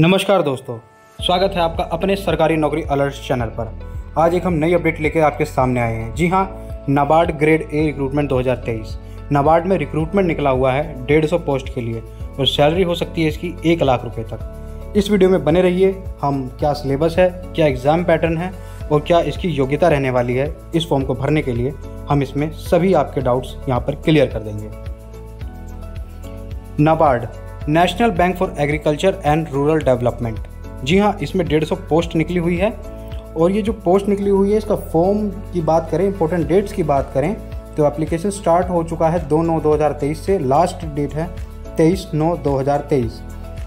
नमस्कार दोस्तों, स्वागत है आपका अपने सरकारी नौकरी अलर्ट चैनल पर। आज एक हम नई अपडेट लेकर आपके सामने आए हैं। जी हाँ NABARD grade A recruitment 2023 NABARD में रिक्रूटमेंट निकला हुआ है डेढ़ सौ पोस्ट के लिए और सैलरी हो सकती है इसकी एक लाख रुपए तक। इस वीडियो में बने रहिए, हम क्या सिलेबस है, क्या एग्ज़ाम पैटर्न है और क्या इसकी योग्यता रहने वाली है इस फॉर्म को भरने के लिए हम इसमें सभी आपके डाउट्स यहाँ पर क्लियर कर देंगे। NABARD national bank for agriculture and rural development जी हाँ इसमें डेढ़ सौ पोस्ट निकली हुई है। और ये जो पोस्ट निकली हुई है, इसका फॉर्म की बात करें इंपॉर्टेंट डेट्स की बात करें तो एप्लीकेशन स्टार्ट हो चुका है दो नौ दो हज़ार तेईस से लास्ट डेट है तेईस नौ दो हज़ार तेईस।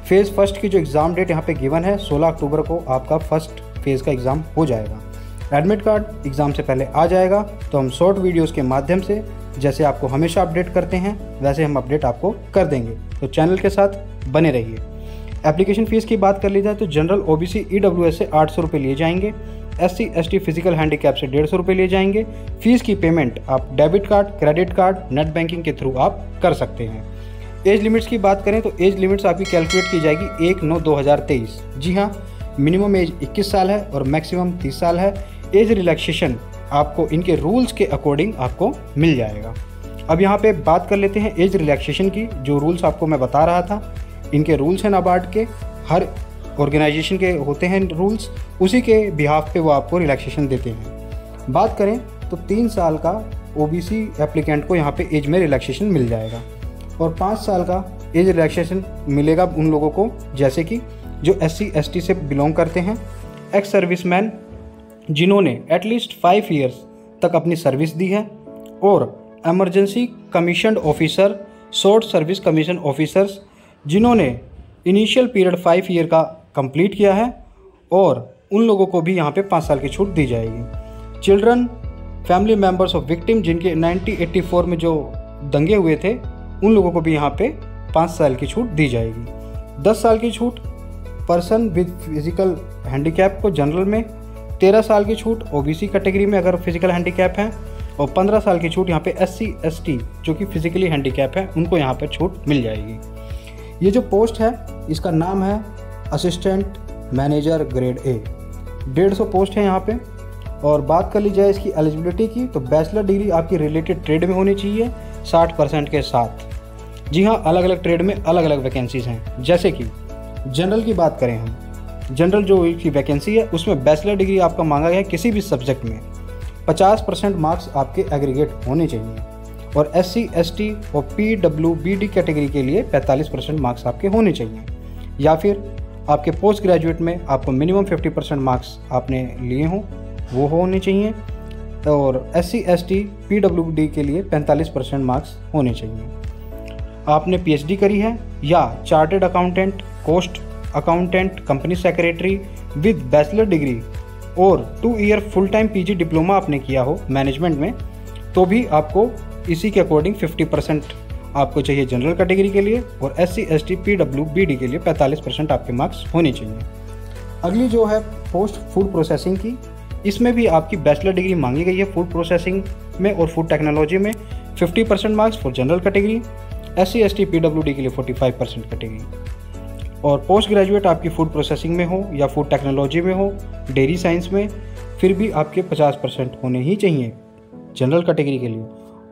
फ़ेज़ फ़र्स्ट की जो एग्ज़ाम डेट यहाँ पे गिवन है 16 अक्टूबर को आपका फ़र्स्ट फ़ेज़ का एग्ज़ाम हो जाएगा। एडमिट कार्ड एग्ज़ाम से पहले आ जाएगा तो हम शॉर्ट वीडियोज़ के माध्यम से जैसे आपको हमेशा अपडेट करते हैं, वैसे हम अपडेट आपको कर देंगे। तो चैनल के साथ बने रहिए। एप्लीकेशन फ़ीस की बात कर ली जाए तो general O B C E W S से आठ सौ रुपये लिए जाएँगे S C S T physical handicap से डेढ़ सौ रुपये लिए जाएँगे। फ़ीस की पेमेंट आप debit card credit card net banking के थ्रू आप कर सकते हैं। एज लिमिट्स की बात करें तो एज लिमिट्स आपकी कैलकुलेट की जाएगी एक नौ दो हज़ार तेईस। जी हाँ मिनिमम एज 21 साल है और मैक्सिमम 30 साल है। एज रिलैक्सेशन आपको इनके रूल्स के अकॉर्डिंग आपको मिल जाएगा। अब यहाँ पे बात कर लेते हैं एज रिलैक्सेशन की, जो रूल्स आपको मैं बता रहा था। इनके रूल्स हैं नाबार्ड के, हर ऑर्गेनाइजेशन के होते हैं रूल्स उसी के बिहाफ पे वो आपको रिलैक्सेशन देते हैं। बात करें तो तीन साल का ओबीसी एप्लीकेंट को यहाँ पे एज में रिलैक्सेशन मिल जाएगा। और पाँच साल का एज रिलैक्सेशन मिलेगा उन लोगों को, जैसे कि जो एस सी से बिलोंग करते हैं। एक्स सर्विसमैन जिन्होंने एटलीस्ट फाइव ईयर्स तक अपनी सर्विस दी है और emergency commission officer short service commission officers जिन्होंने इनिशियल पीरियड फाइव ईयर का कंप्लीट किया है और उन लोगों को भी यहाँ पे पाँच साल की छूट दी जाएगी। Children family members of victim जिनके 1984 में जो दंगे हुए थे, उन लोगों को भी यहाँ पे पाँच साल की छूट दी जाएगी। दस साल की छूट पर्सन विद फ़िज़िकल हैंडीकैप को जनरल में तेरह साल की छूट ओबीसी कैटेगरी में अगर फ़िज़िकल हैंडीकैप है, और पंद्रह साल की छूट यहाँ पे एस सी जो कि फिजिकली हैंडीकैप है, उनको यहाँ पर छूट मिल जाएगी। ये जो पोस्ट है, इसका नाम है असिस्टेंट मैनेजर ग्रेड ए डेढ़ सौ पोस्ट है यहाँ पे, और बात कर ली जाए इसकी एलिजिबिलिटी की तो बैचलर डिग्री आपकी रिलेटेड ट्रेड में होनी चाहिए साठ परसेंट के साथ। जी हाँ अलग अलग ट्रेड में अलग अलग वैकेंसीज हैं। जैसे कि जनरल की बात करें हम जनरल जो की वैकेंसी है, उसमें बैचलर डिग्री आपका मांगा गया है किसी भी सब्जेक्ट में। 50 परसेंट मार्क्स आपके एग्रीगेट होने चाहिए। और एस सी एस टी और P W B D category के लिए 45 परसेंट मार्क्स आपके होने चाहिए। या फिर आपके पोस्ट ग्रेजुएट में आपको मिनिमम 50 परसेंट मार्क्स आपने लिए हों, वो होने चाहिए। और S C S T P W D के लिए 45 परसेंट मार्क्स होने चाहिए। आपने पीएचडी करी है या chartered accountant cost accountant company secretary with bachelor degree और two year full time PG diploma आपने किया हो मैनेजमेंट में तो भी आपको इसी के अकॉर्डिंग 50 परसेंट आपको चाहिए जनरल कैटेगरी के लिए और S C S T P W B D के लिए 45 परसेंट आपके मार्क्स होने चाहिए। अगली जो है पोस्ट फ़ूड प्रोसेसिंग की, इसमें भी आपकी बैचलर डिग्री मांगी गई है फ़ूड प्रोसेसिंग में और फ़ूड टेक्नोलॉजी में 50 percent marks for general category S C S T P W D के लिए 45 परसेंट कैटेगरी और पोस्ट ग्रेजुएट आपकी फ़ूड प्रोसेसिंग में हो या फ़ूड टेक्नोलॉजी में हो डेयरी साइंस में, फिर भी आपके 50 परसेंट होने ही चाहिए जनरल कैटेगरी के लिए।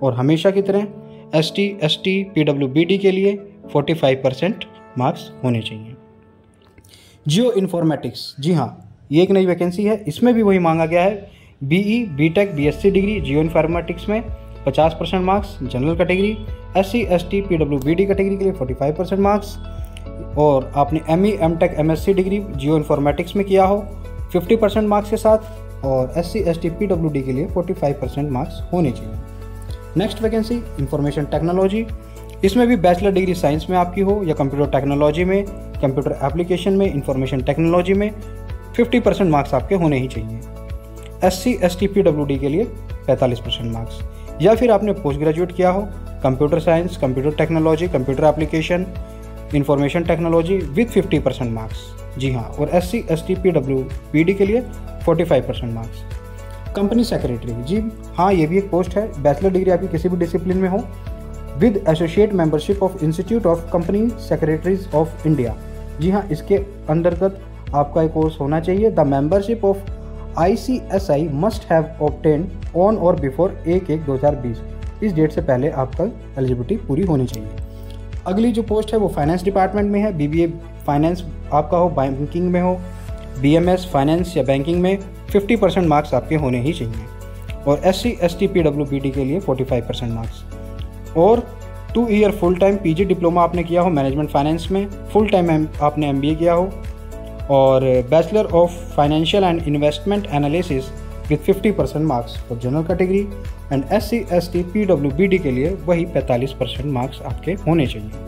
और हमेशा की तरह S T S T P W B D के लिए 45 परसेंट मार्क्स होने चाहिए। जियो इन्फॉर्मेटिक्स जी हाँ ये एक नई वैकेंसी है। इसमें भी वही मांगा गया है। B E B tech B S C degree geo informatics में 50 percent marks general category S C S T P W B D category के लिए 45 परसेंट मार्क्स और आपने M E M tech M S C degree geo informatics में किया हो 50 percent marks के साथ और S C S T P W D के लिए 45 परसेंट मार्क्स होने चाहिए। नेक्स्ट वैकेंसी इंफॉर्मेशन टेक्नोलॉजी इसमें भी बैचलर डिग्री साइंस में आपकी हो या कंप्यूटर टेक्नोलॉजी में कंप्यूटर एप्लीकेशन में इंफॉर्मेशन टेक्नोलॉजी में 50 परसेंट मार्क्स आपके होने ही चाहिए। S C S T P W D के लिए 45 परसेंट मार्क्स या फिर आपने पोस्ट ग्रेजुएट किया हो computer science computer technology computer application information technology with 50 percent marks जी हाँ और S C S T P W P D के लिए 45 परसेंट मार्क्स कंपनी सेक्रेटरी जी हाँ ये भी एक पोस्ट है। बैचलर डिग्री आपकी किसी भी डिसिप्लिन में हो with associate membership of institute of company secretaries of India जी हाँ इसके अंतर्गत आपका एक कोर्स होना चाहिए। The membership of I C S I must have obtained on or before एक एक दो हज़ार बीस। इस डेट से पहले आपका एलिजिबिलिटी पूरी होनी चाहिए। अगली जो पोस्ट है वो फाइनेंस डिपार्टमेंट में है बी बी ए फाइनेंस आपका हो बैंकिंग में हो बी एम एस फाइनेंस या बैंकिंग में फिफ्टी परसेंट मार्क्स आपके होने ही चाहिए। और S C S T P W B D के लिए फोर्टी फाइव परसेंट मार्क्स और two year full time PG diploma आपने किया हो मैनेजमेंट फाइनेंस में फुल टाइम आपने एमबीए किया हो। और bachelor of financial and investment analysis with 50 percent marks for general category and S C S T P W B D के लिए वही 45 परसेंट मार्क्स आपके होने चाहिए।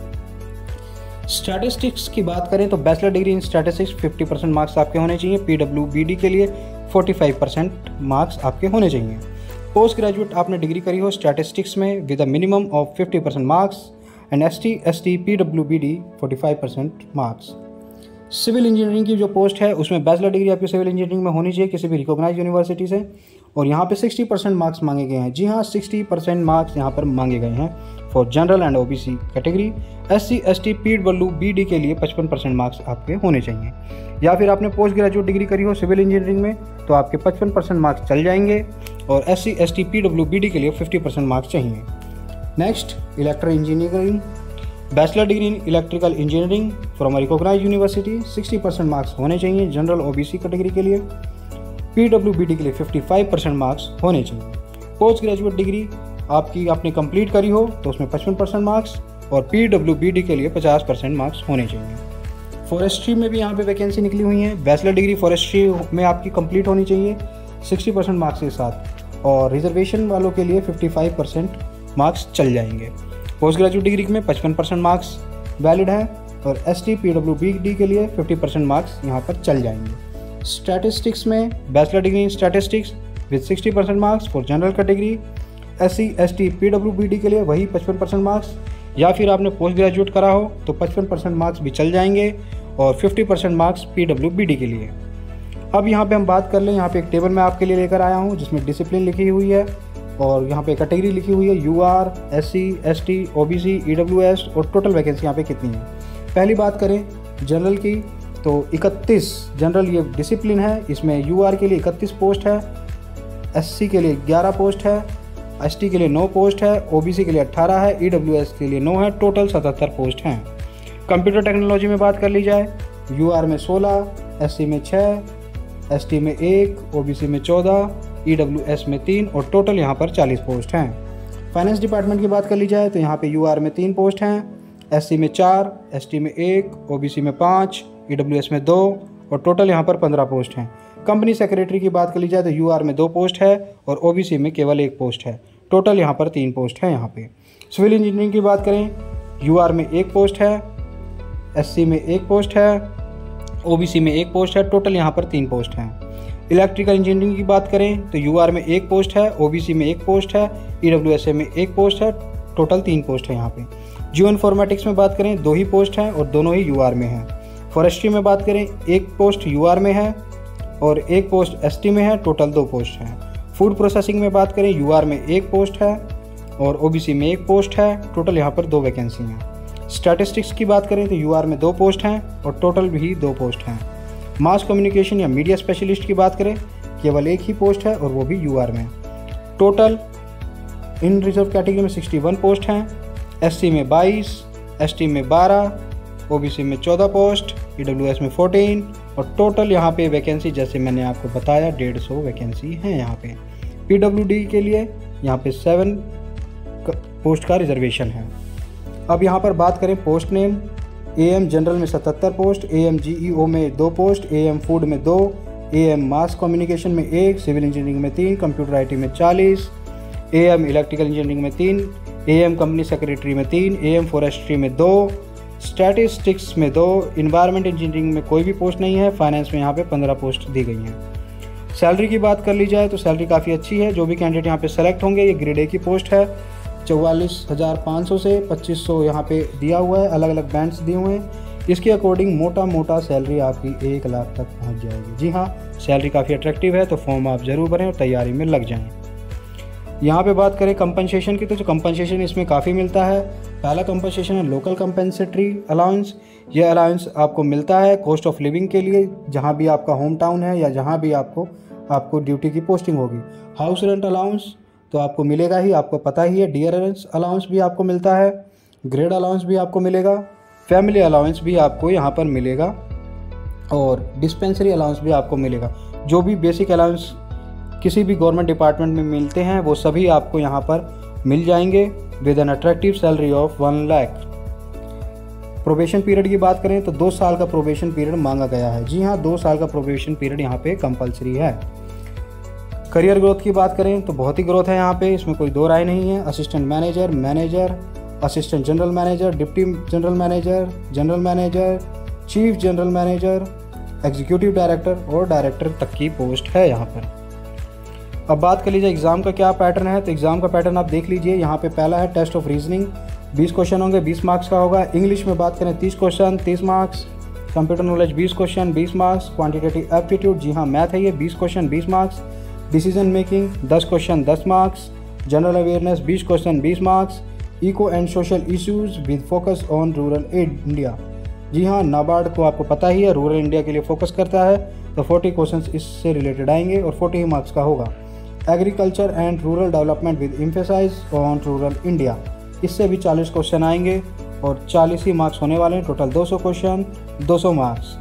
स्टैटिस्टिक्स की बात करें तो bachelor degree in statistics 50 percent marks आपके होने चाहिए पी डब्ल्यू बी डी के लिए 45 परसेंट मार्क्स आपके होने चाहिए। पोस्ट ग्रेजुएट आपने डिग्री करी हो स्टैटिस्टिक्स में with a minimum of 50 percent marks and S T S T P W B D forty five percent marks civil engineering की जो पोस्ट है, उसमें बैचलर डिग्री आपकी सिविल इंजीनियरिंग में होनी चाहिए, किसी भी रिकॉग्नाइज यूनिवर्सिटी से। और यहाँ पे 60 परसेंट मार्क्स मांगे गए हैं। जी हाँ 60 परसेंट मार्क्स यहाँ पर मांगे गए हैं for general and OBC category S C S T P W B D के लिए 55 परसेंट मार्क्स आपके होने चाहिए। या फिर आपने पोस्ट ग्रेजुएट डिग्री करी हो सिविल इंजीनियरिंग में तो आपके पचपन परसेंट मार्क्स चल जाएँगे और S C S T P W B D के लिए फिफ्टी परसेंट मार्क्स चाहिए। Next electro engineering bachelor degree in electrical engineering from recognise university 60 percent marks होने चाहिए जनरल ओबीसी कैटेगरी के लिए। पी डब्ल्यू बी डी के लिए 55 percent marks होने चाहिए। पोस्ट ग्रेजुएट डिग्री आपकी आपने कंप्लीट करी हो तो उसमें पचपन परसेंट मार्क्स और पी डब्ल्यू बी डी के लिए पचास परसेंट मार्क्स होने चाहिए। फॉरेस्ट्री में भी यहाँ पे वैकेंसी निकली हुई है। बैचलर डिग्री फॉरेस्ट्री में आपकी कंप्लीट होनी चाहिए सिक्सटी परसेंट मार्क्स के साथ। और रिजर्वेशन वालों के लिए फिफ्टी फाइव परसेंट मार्क्स चल जाएँगे। पोस्ट ग्रेजुएट डिग्री में पचपन परसेंट मार्क्स वैलिड है और S T P W B D के लिए फिफ्टी परसेंट मार्क्स यहाँ पर चल जाएँगे। स्टैटिस्टिक्स में bachelor degree in statistics with sixty percent marks for general category S C S T P W B D के लिए वही पचपन परसेंट मार्क्स या फिर आपने पोस्ट ग्रेजुएट करा हो तो पचपन परसेंट मार्क्स भी चल जाएँगे और fifty percent marks P W B D के लिए। अब यहाँ पे हम बात कर लें, यहाँ पे एक टेबल मैं आपके लिए लेकर आया हूँ जिसमें डिसिप्लिन लिखी हुई है। और यहाँ पे कैटेगरी लिखी हुई है U R S C S T O B C E W S और टोटल वैकेंसी यहाँ पे कितनी है? पहली बात करें जनरल की तो 31 जनरल ये डिसिप्लिन है, इसमें यू आर के लिए 31 पोस्ट है एस सी के लिए 11 पोस्ट है एस टी के लिए 9 पोस्ट है ओ बी सी के लिए 18 है ई डब्ल्यू एस के लिए 9 है टोटल 77 पोस्ट हैं। कंप्यूटर टेक्नोलॉजी में बात कर ली जाए यू आर में 16 एस सी में 6 एस टी में एक ओ बी सी में 14 ई e में तीन और टोटल यहाँ पर चालीस पोस्ट हैं। फाइनेंस डिपार्टमेंट की बात कर ली जाए तो यहाँ पे यू में तीन पोस्ट हैं SC में चार ST में एक OBC में पाँच ई e में दो और टोटल यहाँ पर पंद्रह पोस्ट हैं। कंपनी सेक्रेटरी की बात कर ली जाए तो UR में दो पोस्ट है और OBC में केवल एक पोस्ट है। टोटल यहाँ पर तीन पोस्ट है यहाँ पे। सिविल इंजीनियरिंग की बात करें UR में एक पोस्ट है SC में एक पोस्ट है OBC में एक पोस्ट है टोटल यहाँ पर तीन पोस्ट हैं। इलेक्ट्रिकल इंजीनियरिंग की बात करें तो यूआर में एक पोस्ट है ओबीसी में एक पोस्ट है ईडब्ल्यूएसए में एक पोस्ट है टोटल तीन पोस्ट है यहाँ पे। जियो इन्फॉर्मेटिक्स में बात करें, दो ही पोस्ट हैं और दोनों ही यूआर में हैं। फॉरेस्ट्री में बात करें, एक पोस्ट यूआर में है और एक पोस्ट एसटी में है टोटल दो पोस्ट हैं। फ़ूड प्रोसेसिंग में बात करें यूआर में एक पोस्ट है और ओबीसी में एक पोस्ट है टोटल यहाँ पर दो वैकेंसी हैं। स्टैटिस्टिक्स की बात करें तो यूआर में दो पोस्ट हैं और टोटल भी दो पोस्ट हैं। मास कम्युनिकेशन या मीडिया स्पेशलिस्ट की बात करें केवल एक ही पोस्ट है और वो भी यूआर में। टोटल इन रिज़र्व कैटेगरी में 61 पोस्ट हैं एससी में 22, एसटी में 12, ओबीसी में 14 पोस्ट ईडब्ल्यूएस में 14 और टोटल यहाँ पे वैकेंसी जैसे मैंने आपको बताया डेढ़ सौ वैकेंसी हैं यहाँ पे। पीडब्ल्यूडी के लिए यहाँ पे सेवन पोस्ट का रिजर्वेशन है। अब यहाँ पर बात करें post name A M general में सतहत्तर पोस्ट ए एम जी ई ओ में दो पोस्ट ए एम फ़ूड में दो ए एम मास कम्युनिकेशन में एक सिविल इंजीनियरिंग में तीन कंप्यूटर आईटी में चालीस ए एम इलेक्ट्रिकल इंजीनियरिंग में तीन ए एम कंपनी सेक्रेटरी में तीन ए एम फॉरेस्ट्री में दो स्टैटिस्टिक्स में दो इन्वायरमेंट इंजीनियरिंग में कोई भी पोस्ट नहीं है फाइनेंस में यहाँ पे पंद्रह पोस्ट दी गई हैं। सैलरी की बात कर ली जाए तो सैलरी काफ़ी अच्छी है, जो भी कैंडिडेट यहाँ पे सेलेक्ट होंगे, ये ग्रेड ए की पोस्ट है। चौवालीस हज़ार पाँच सौ से पच्चीस सौ यहाँ पे दिया हुआ है। अलग अलग बैंड्स दिए हुए हैं। इसके अकॉर्डिंग मोटा मोटा सैलरी आपकी एक लाख तक पहुँच जाएगी। जी हाँ सैलरी काफ़ी अट्रैक्टिव है तो फॉर्म आप ज़रूर भरें और तैयारी में लग जाएँ। यहाँ पे बात करें कंपनसेशन की तो जो कंपनसेशन इसमें काफ़ी मिलता है। पहला कंपनसेशन है लोकल कंपनसेटरी अलाउंस ये अलाउंस आपको मिलता है कॉस्ट ऑफ़ लिविंग के लिए, जहाँ भी आपका होम टाउन है या जहाँ भी आपको आपको ड्यूटी की पोस्टिंग होगी। हाउस रेंट अलाउंस तो आपको मिलेगा ही, आपको पता ही है डियरेंस अलाउंस भी आपको मिलता है ग्रेड अलाउंस भी आपको मिलेगा फैमिली अलाउंस भी आपको यहाँ पर मिलेगा, और डिस्पेंसरी अलाउंस भी आपको मिलेगा। जो भी बेसिक अलाउंस किसी भी गवर्नमेंट डिपार्टमेंट में मिलते हैं, वो सभी आपको यहाँ पर मिल जाएँगे with an attractive salary of one lakh probation period की बात करें तो दो साल का प्रोबेशन पीरियड मांगा गया है। जी हाँ दो साल का प्रोबेशन पीरियड यहाँ पे कंपलसरी है। करियर ग्रोथ की बात करें तो बहुत ही ग्रोथ है यहाँ पे। इसमें कोई दो राय नहीं है। Assistant manager manager, assistant general manager, deputy general manager general manager, chief general manager, executive director और डायरेक्टर तक की पोस्ट है यहाँ पर। अब बात कर लीजिए एग्ज़ाम का क्या पैटर्न है। तो एग्ज़ाम का पैटर्न आप देख लीजिए। यहाँ पे पहला है टेस्ट ऑफ़ रीजनिंग। 20 क्वेश्चन होंगे 20 मार्क्स का होगा। इंग्लिश में बात करें 30 question 30 marks. Computer knowledge 20 question 20 marks. Quantitative aptitude, जी हाँ मैथ है ये 20 question 20 marks. Decision making 10 question 10 marks general awareness 20 question 20 marks eco and social issues with focus on rural India जी हाँ नाबार्ड को आपको पता ही है रूरल इंडिया के लिए फोकस करता है तो 40 क्वेश्चन इससे रिलेटेड आएँगे और 40 मार्क्स का होगा। Agriculture and rural development with emphasise on rural India इससे भी 40 क्वेश्चन आएँगे और 40 ही मार्क्स होने वाले हैं total 200 question 200 marks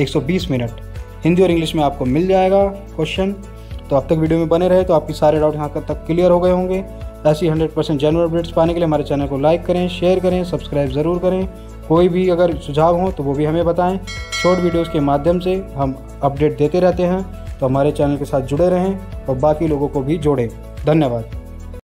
120 minute. Hindi और इंग्लिश में आपको मिल जाएगा क्वेश्चन तो अब तक वीडियो में बने रहे तो आपके सारे डाउट यहाँ तक क्लियर हो गए होंगे। ऐसी 100 परसेंट जनरल अपडेट्स पाने के लिए हमारे चैनल को लाइक करें शेयर करें सब्सक्राइब ज़रूर करें। कोई भी अगर सुझाव हो तो वो भी हमें बताएँ। शॉर्ट वीडियोस के माध्यम से हम अपडेट देते रहते हैं। तो हमारे चैनल के साथ जुड़े रहें और बाकी लोगों को भी जोड़ें। धन्यवाद।